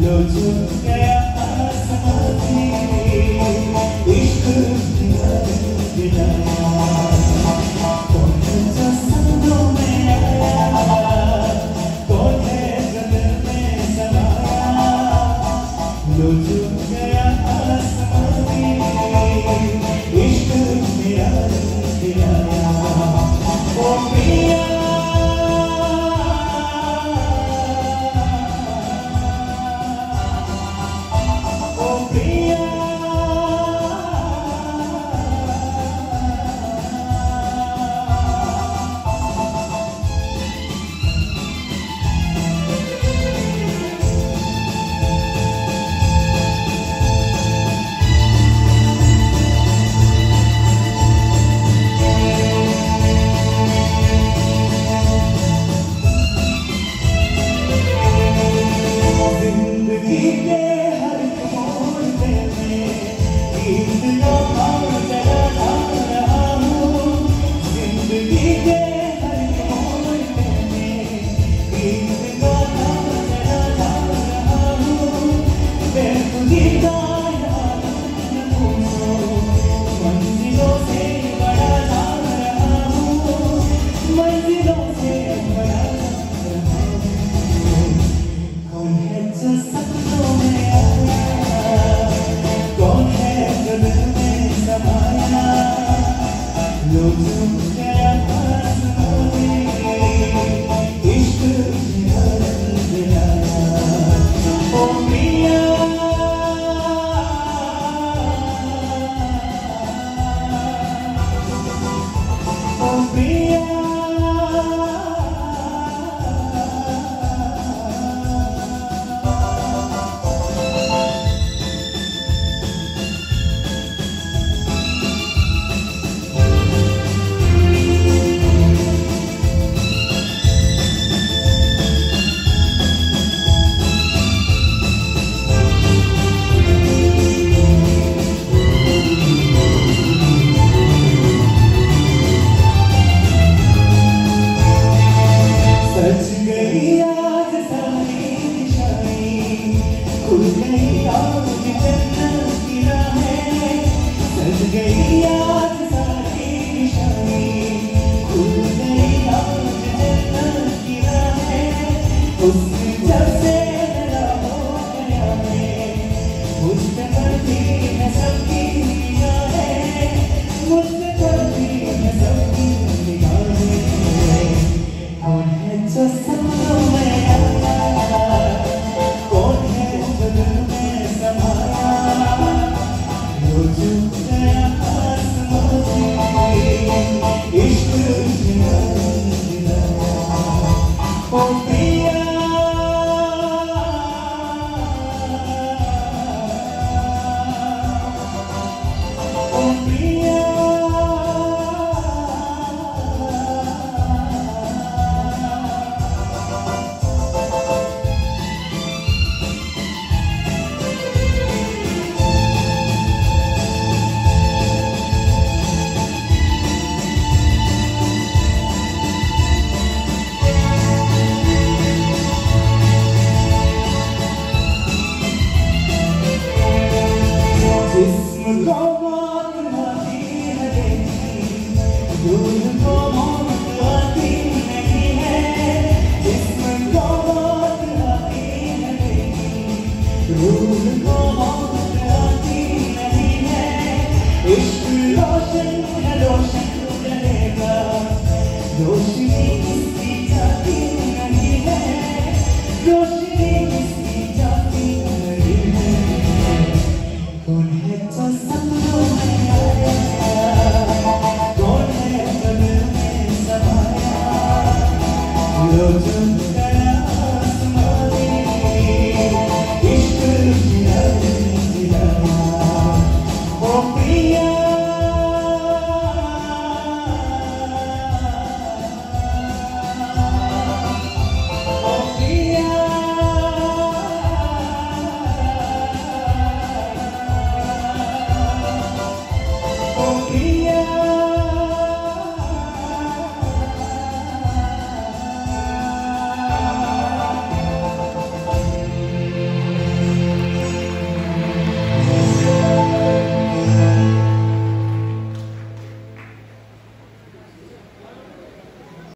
no of love you. 不是你，到底是谁？won't be É doce, é a doce do Doce,